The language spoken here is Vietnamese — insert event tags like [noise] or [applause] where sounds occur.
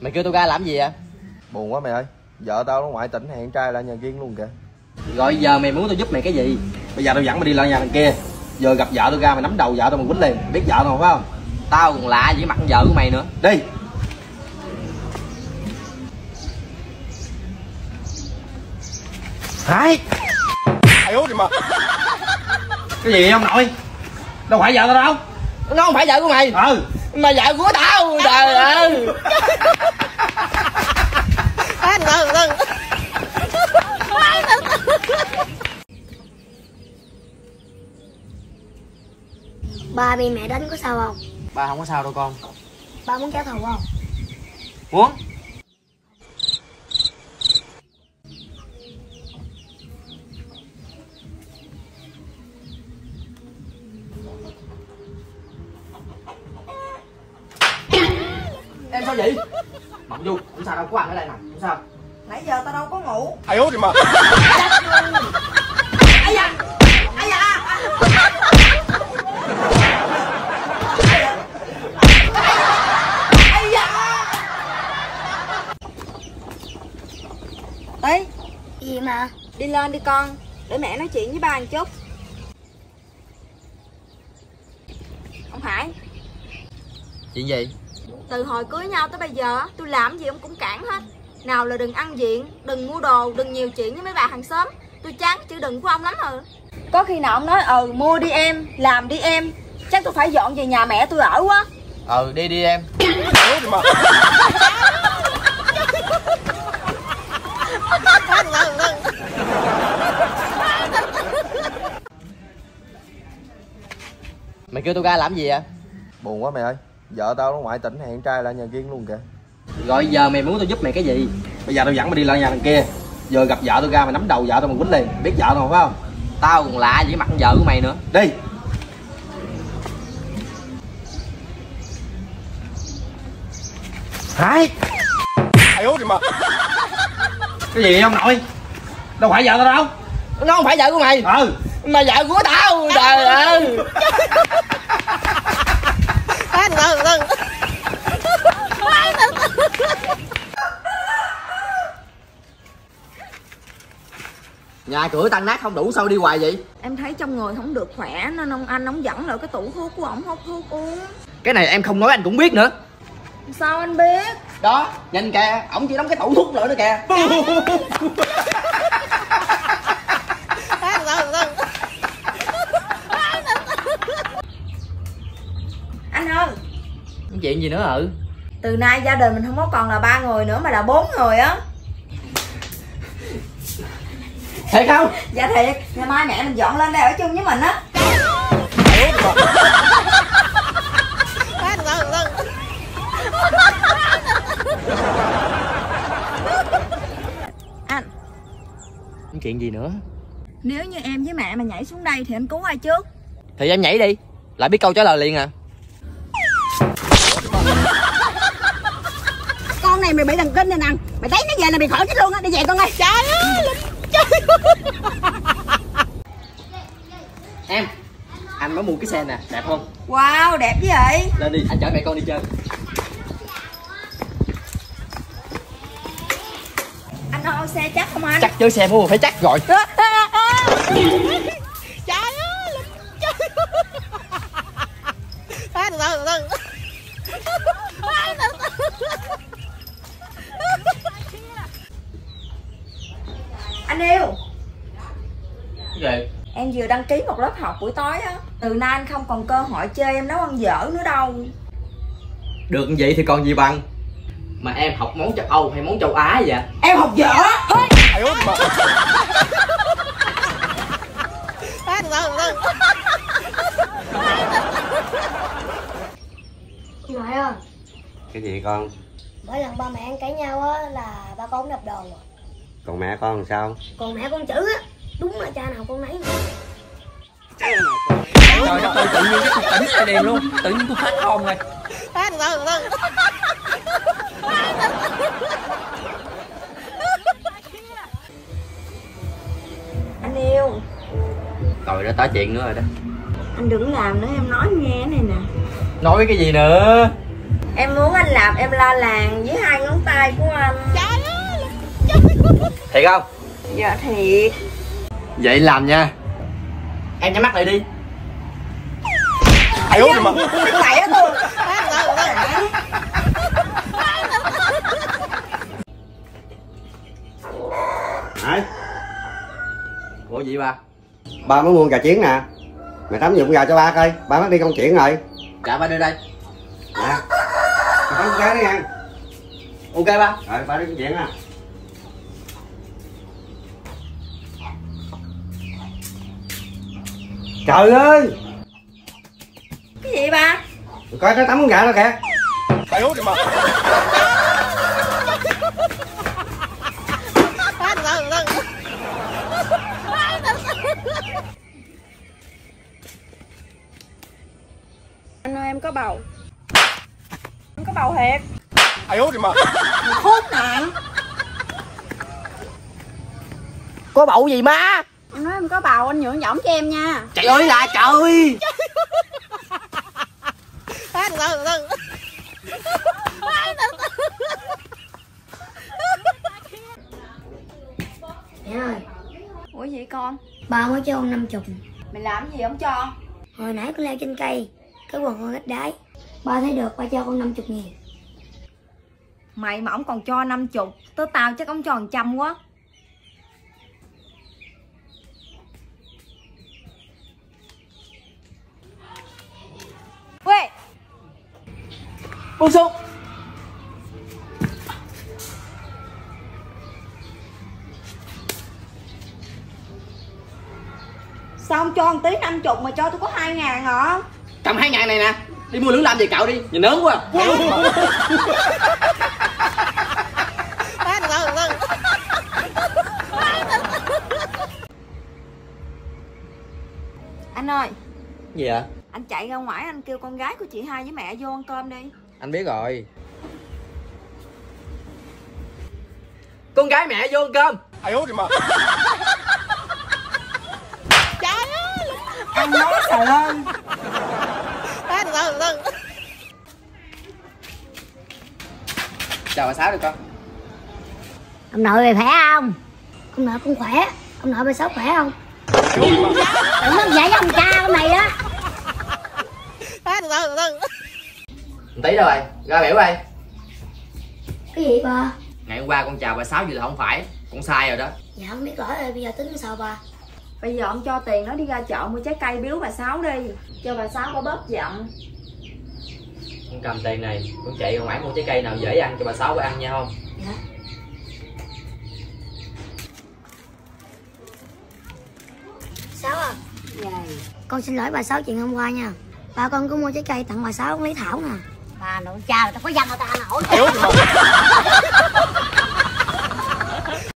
Mày kêu tôi ra làm gì vậy? Buồn quá mày ơi. Vợ tao nó ngoại tỉnh hẹn trai lại nhà riêng luôn kìa. Rồi giờ mày muốn tôi giúp mày cái gì? Bây giờ tao dẫn mày đi lại nhà thằng kia. Giờ gặp vợ tôi ra mày nắm đầu vợ tao mày quýnh liền. Biết vợ tao phải không? Tao còn lạ gì với mặt vợ của mày nữa. Đi. Hai [laughs] Cái gì ông nội? Đâu phải vợ tao đâu. Nó không phải vợ của mày. Ừ. Mà vợ của tao Trời ơi Ba bị mẹ đánh có sao không? Ba không có sao đâu con. Ba muốn trả thù không? Muốn Em sao vậy? Mộng Du, không sao đâu, có ăn ở đây nè, không sao. Nãy giờ tao đâu có ngủ. Ai út đi mà? Ây da Ây da Ây da Tí Gì mà? đi lên đi con Để mẹ nói chuyện với ba một chút. Ông Hải Chuyện gì? Từ hồi cưới nhau tới bây giờ Tôi làm gì ông cũng cản hết. Nào là đừng ăn diện Đừng mua đồ Đừng nhiều chuyện với mấy bà hàng xóm. Tôi chán cái chữ đừng của ông lắm rồi. Có khi nào ông nói ừ mua đi em Làm đi em. Chắc tôi phải dọn về nhà mẹ tôi ở quá. Ừ, đi đi em kêu tôi ra làm gì vậy? Buồn quá mày ơi Vợ tao nó ngoại tỉnh hẹn trai lại nhà riêng luôn kìa. Rồi giờ mày muốn tôi giúp mày cái gì? Bây giờ tao dẫn mày đi lại nhà thằng kia. Giờ gặp vợ tôi ra mày nắm đầu vợ tao mày quýnh liền. Biết vợ tao phải không? Tao còn lạ gì với mặt vợ của mày nữa. Đi. Hai Ai út mà? Cái gì ông nội? Đâu phải vợ tao đâu. Nó không phải vợ của mày. Ừ Mà vợ của tao Trời ơi. Nhà cửa tan nát không đủ sao đi hoài vậy? Em thấy trong người không được khỏe Nên ông anh ông dẫn lại cái tủ thuốc của ổng hút thuốc uống. Cái này em không nói anh cũng biết nữa. Sao anh biết? Đó, nhìn kìa, ổng chỉ đóng cái tủ thuốc nữa nữa kìa Anh ơi Chuyện gì nữa ừ? Từ nay gia đình mình không có còn là ba người nữa Mà là bốn người á Thiệt không? Dạ thiệt Ngày mai mẹ mình dọn lên đây ở chung với mình á Anh Chuyện gì nữa? Nếu như em với mẹ mà nhảy xuống đây Thì anh cứu ai trước Thì em nhảy đi Lại biết câu trả lời liền à này mày bị thần kinh nè nè Mày thấy nó về là mày khỏi chết luôn á Đi về con ơi. Trời ơi [laughs] Em Anh mới mua cái xe nè, đẹp không? Wow đẹp chứ vậy. Lên đi, anh chở mẹ con đi chơi. Anh ơi xe chắc không anh? Chắc chứ xe mua phải chắc rồi vừa đăng ký một lớp học buổi tối á Từ nay anh không còn cơ hội chơi em nấu ăn dở nữa đâu. Được vậy thì còn gì bằng? Mà em học món châu Âu hay món châu Á vậy? Em học dở. Thôi mà. Ngoại ơi. Cái gì con? Mỗi lần ba mẹ ăn cãi nhau á là ba con đập đồ còn mẹ con làm sao? Còn mẹ con chữ á. Đúng là cha nào con nấy Trời đất ơi, tự nhiên cái tôi tỉnh lại liền luôn. Tự nhiên tôi hết hồn rồi Anh yêu. Rồi đó tới chuyện nữa rồi đó. Anh đừng làm nữa em nói nghe này nè. Nói cái gì nữa? Em muốn anh làm em la làng với hai ngón tay của anh. Thiệt không? Dạ thiệt. Vậy làm nha em nhắm mắt lại đi. Mày á tôi. Đấy, ủa gì ba ba mới mua gà chiến nè. Mày tắm dụng gà cho ba coi, ba mất đi công chuyện rồi. Dạ ba đưa đây. Nè, mày tắm con gái đó nha. Ok ba. Rồi, ba đi công chuyện à Trời ơi, Cái gì ba? Coi cái tắm con gà đó kìa. Anh ơi em có bầu. Em có bầu thiệt. Có bậu gì má Em nói em có bầu anh nhượng giỏng cho em nha. Trời ơi là trời. Mẹ ơi. Ủa gì con? Ba mới cho con năm chục. Mày làm gì không cho? Hồi nãy con leo trên cây cái quần con ít đáy. Ba thấy được ba cho con năm chục ngàn Mày mà ông còn cho 50 Tớ tao chắc ông tròn trăm quá buông xuống Sao ông cho một tí 50 mà cho tôi có 2 ngàn hả? Cầm hai ngàn này nè. Đi mua lưỡng lam về cạo đi. Nhìn nớn quá. Anh ơi. Gì ạ Anh chạy ra ngoài anh kêu con gái của chị hai với mẹ vô ăn cơm đi anh biết rồi. Con gái mẹ vô ăn cơm. [laughs] Anh nói trời ơi chào bà sáu đi con. Ông nội mày khỏe không? Ông nội cũng khỏe. Ông nội bà sáu khỏe không? Đừng mất dạy với ông cha con này á. Một tí đâu rồi? Ra biểu đây cái gì ba ngày hôm qua con chào bà sáu gì là không phải. Con sai rồi đó. Dạ không biết lỗi rồi bây giờ tính sao ba Bây giờ ông cho tiền nó đi ra chợ mua trái cây biếu bà Sáu đi. Cho bà Sáu có bớt giận. Con cầm tiền này con chạy ra ngoài mua trái cây nào dễ ăn cho bà sáu bà ăn nha không? Dạ. Sáu à con xin lỗi bà sáu chuyện hôm qua nha. Ba con có mua trái cây tặng bà sáu lấy thảo nè bà nội cha tao có dằn tao ta nổi [laughs]